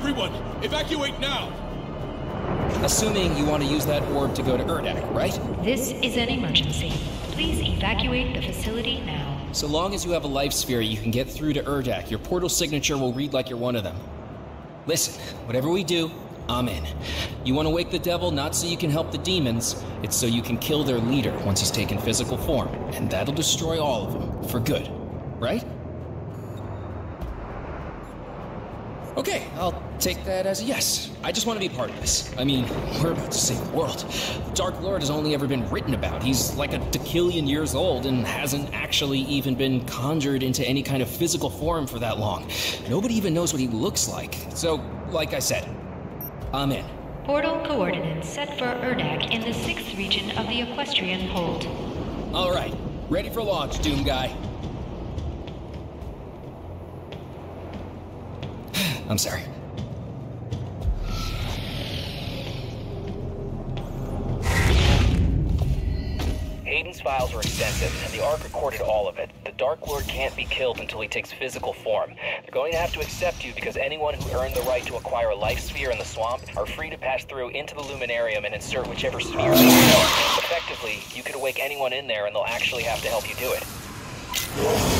Everyone, evacuate now! Assuming you want to use that orb to go to Urdak, right? This is an emergency. Please evacuate the facility now. So long as you have a life sphere, you can get through to Urdak. Your portal signature will read like you're one of them. Listen, whatever we do, I'm in. You want to wake the devil not so you can help the demons, it's so you can kill their leader once he's taken physical form, and that'll destroy all of them, for good. Right? Okay, I'll take that as a yes. I just want to be part of this. I mean, we're about to save the world. The Dark Lord has only ever been written about. He's like a decillion years old and hasn't actually even been conjured into any kind of physical form for that long. Nobody even knows what he looks like. So, like I said, I'm in. Portal coordinates set for Urdak in the 6th region of the Equestrian Hold. All right, ready for launch, Doom Guy. I'm sorry. Hayden's files are extensive, and the Ark recorded all of it. The Dark Lord can't be killed until he takes physical form. They're going to have to accept you because anyone who earned the right to acquire a life sphere in the swamp are free to pass through into the Luminarium and insert whichever sphere they want. Effectively, you could awake anyone in there and they'll actually have to help you do it.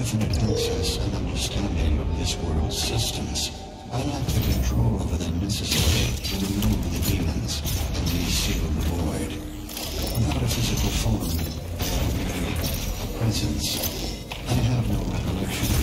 Have indefinite access and understanding of this world's systems, I lack the control over them necessary to remove the demons and reseal the void. Without a physical form, a presence, I have no recollection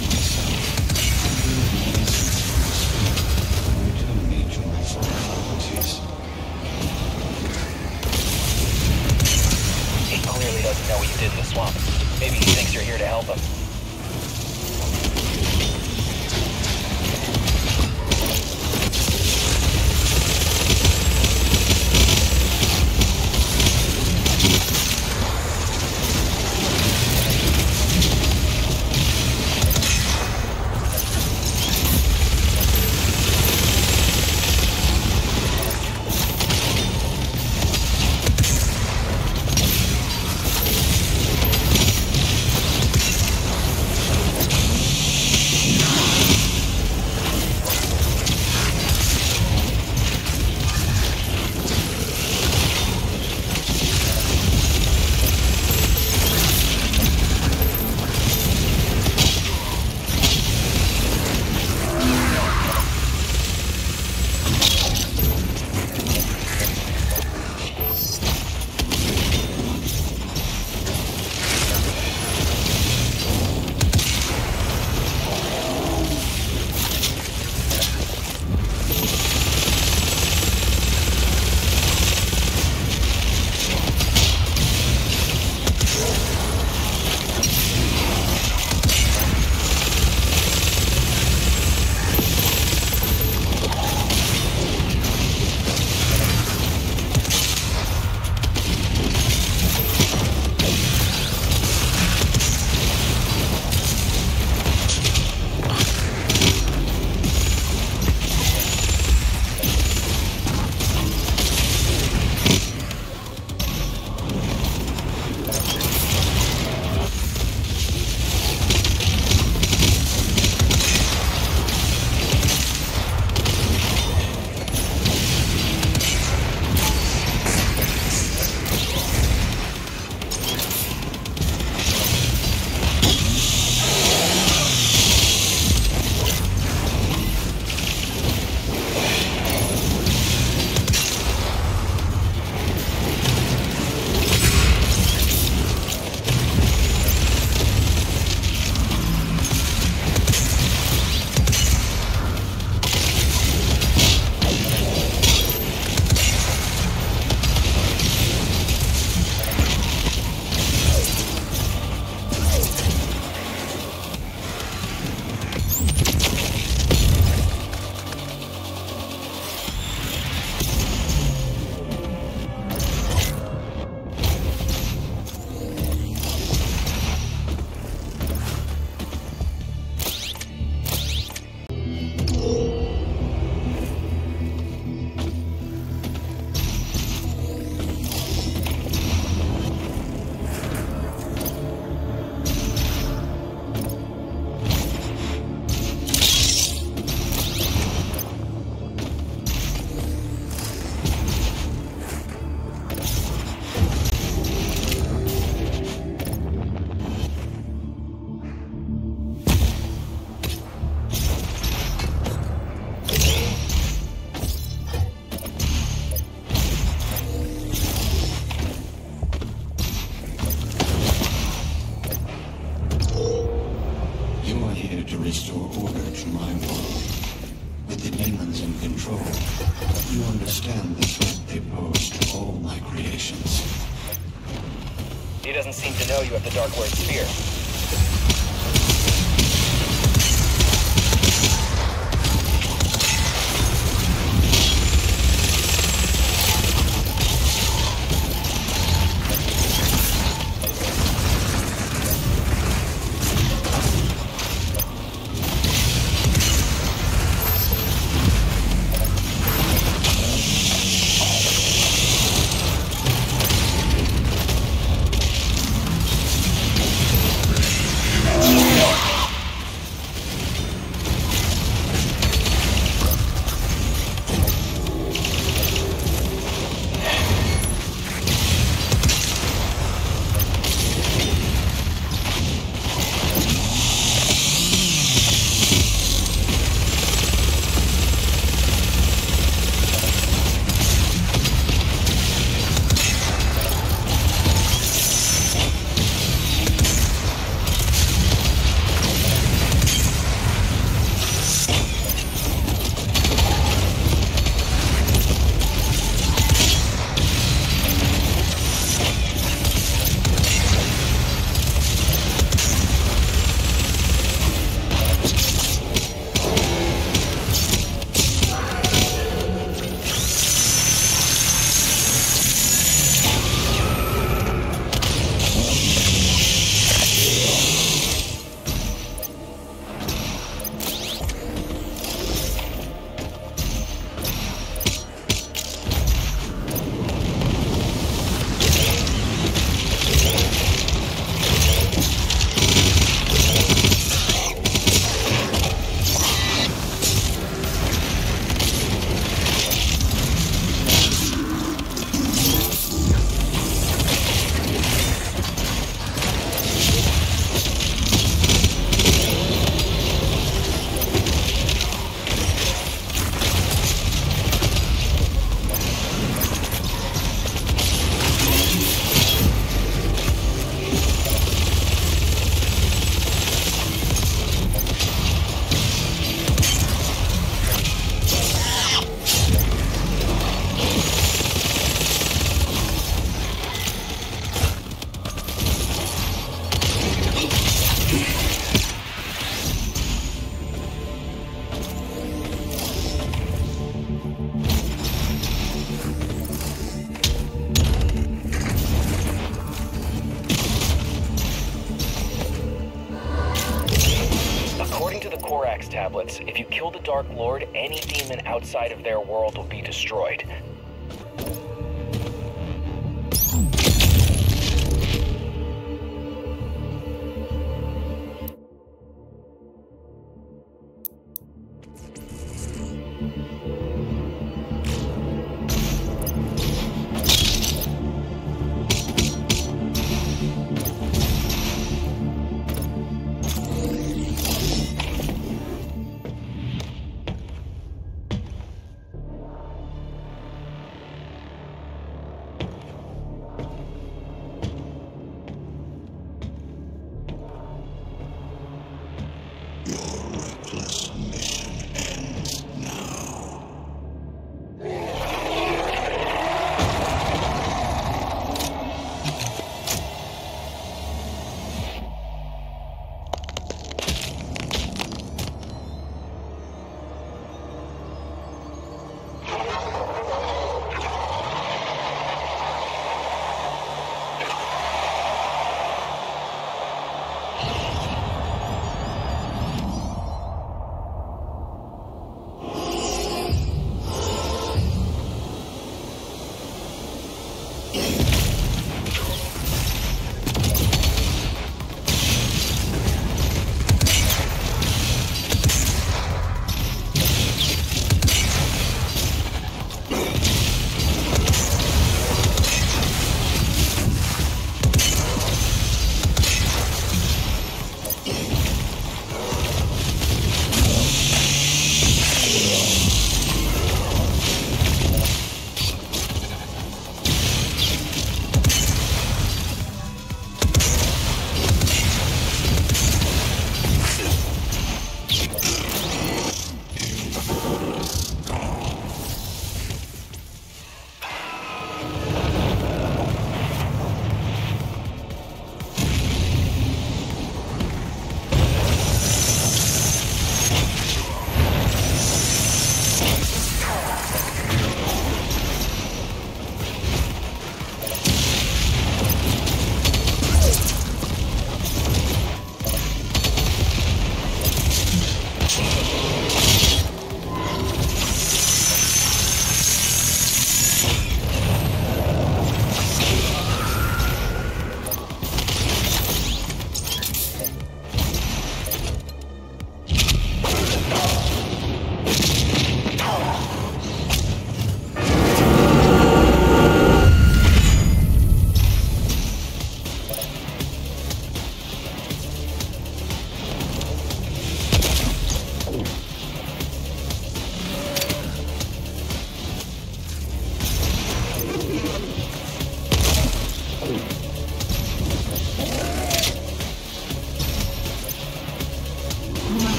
He doesn't seem to know you have the Dark Lord Sphere. Dark Lord, any demon outside of their world will be destroyed.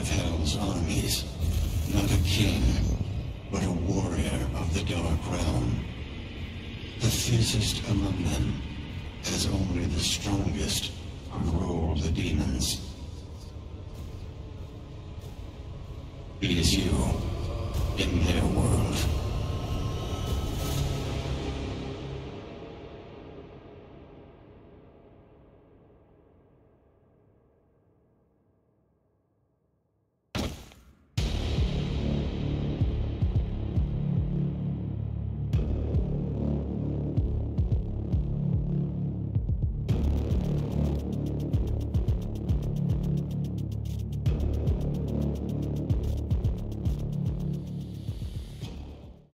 Of Hell's armies. Not a king, but a warrior of the Dark Realm. The fiercest among them, as only the strongest could rule the demons. It is you, in their world.